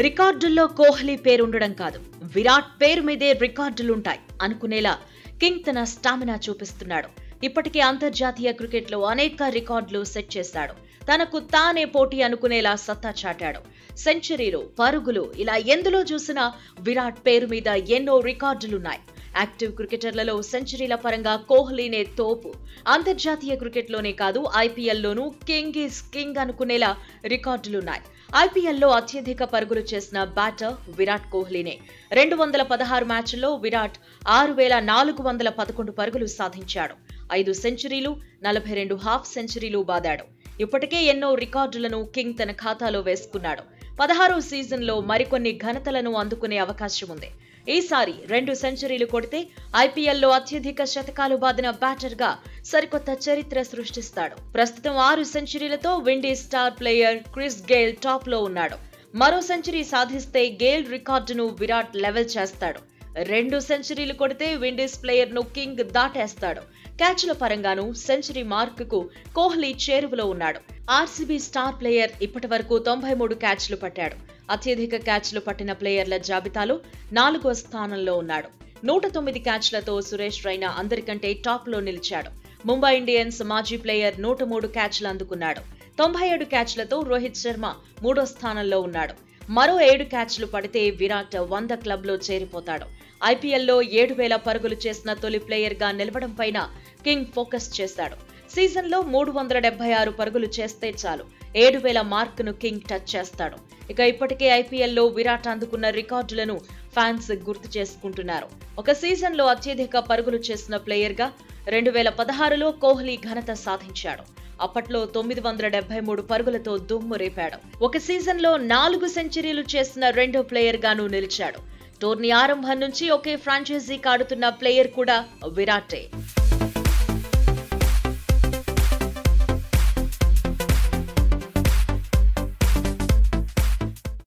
రికార్డుల్లో కోహ్లీ పేరుండడం కాదు. విరాట్ పేరు మీదే రికార్డులుంటాయి అనుకునేలా కింగ్ తన స్టామినా చూపిస్తున్నాడు. ఇప్పటికే అంతర్జాతీయ క్రికెట్లో అనేక రికార్డులు సెట్ చేశాడు. తనకు తానే పోటీ అనుకునేలా సత్తా చాటాడు. సెంచరీలు పరుగులు ఇలా ఎందులో చూసినా విరాట్ పేరు మీద ఎన్నో రికార్డులున్నాయి. యాక్టివ్ క్రికెటర్లలో సెంచరీల పరంగా కోహ్లీనే తోపు. అంతర్జాతీయ క్రికెట్లోనే కాదు ఐపీఎల్లోనూ కింగ్ ఈస్ కింగ్ అనుకునేలా రికార్డులున్నాయి. ఐపీఎల్లో అత్యధిక పరుగులు చేసిన బ్యాటర్ విరాట్ కోహ్లీనే. రెండు వందల పదహారు మ్యాచ్ల్లో విరాట్ ఆరు వేల నాలుగు వందల పదకొండు పరుగులు సాధించాడు. ఐదు సెంచరీలు నలభై రెండు హాఫ్ సెంచరీలు బాదాడు. ఇప్పటికే ఎన్నో రికార్డులను కింగ్ తన ఖాతాలో వేసుకున్నాడు. పదహారో సీజన్లో మరికొన్ని ఘనతలను అందుకునే అవకాశం ఉంది. ఈసారి రెండు సెంచరీలు కొడితే ఐపీఎల్లో అత్యధిక శతకాలు బాదిన బ్యాటర్గా సరికొత్త చరిత్ర సృష్టిస్తాడు. ప్రస్తుతం ఆరు సెంచరీలతో Windies star player Chris Gayle టాప్లో ఉన్నాడు. మరో సెంచరీ సాధిస్తే గేల్ రికార్డును విరాట్ లెవెల్ చేస్తాడు. రెండు సెంచరీలు కొడితే విండీస్ ప్లేయర్ను కింగ్ దాటేస్తాడు. క్యాచ్ల పరంగాను సెంచరీ మార్కుకు కోహ్లీ చేరువలో ఉన్నాడు. ఆర్సీబీ స్టార్ ప్లేయర్ ఇప్పటి వరకు తొంభై మూడు క్యాచ్లు పట్టాడు. అత్యధిక క్యాచ్లు పట్టిన ప్లేయర్ల జాబితాలో నాలుగో స్థానంలో ఉన్నాడు. నూట తొమ్మిది క్యాచ్లతో సురేష్ రైనా అందరికంటే టాప్లో నిలిచాడు. ముంబై ఇండియన్స్ మాజీ ప్లేయర్ నూట మూడు క్యాచ్లు అందుకున్నాడు. తొంభై ఏడు క్యాచ్లతో రోహిత్ శర్మ మూడో స్థానంలో ఉన్నాడు. మరో ఏడు క్యాచ్లు పడితే విరాట్ వంద క్లబ్లో చేరిపోతాడు. ఐపీఎల్లో ఏడు వేల పరుగులు చేసిన తొలి ప్లేయర్గా నిలవడం పైన కింగ్ ఫోకస్ చేశాడు. సీజన్లో మూడు వందల డెబ్బై ఆరు పరుగులు చేస్తే చాలు. ఏడు వేల మార్కును కింగ్ టచ్ చేస్తాడు. ఇక ఇప్పటికే ఐపీఎల్లో విరాట్ అందుకున్న రికార్డులను ఫ్యాన్స్ గుర్తు చేసుకుంటున్నారు. ఒక సీజన్లో అత్యధిక పరుగులు చేసిన ప్లేయర్గా రెండు వేల పదహారులో కోహ్లీ ఘనత సాధించాడు. అప్పట్లో తొమ్మిది వందల డెబ్బై మూడు పరుగులతో దుమ్ము రేపాడు. ఒక సీజన్లో నాలుగు సెంచరీలు చేసిన రెండో ప్లేయర్ గాను నిలిచాడు. టోర్నీ ఆరంభం నుంచి ఒకే ఫ్రాంచైజీకి ఆడుతున్న ప్లేయర్ కూడా విరాటే.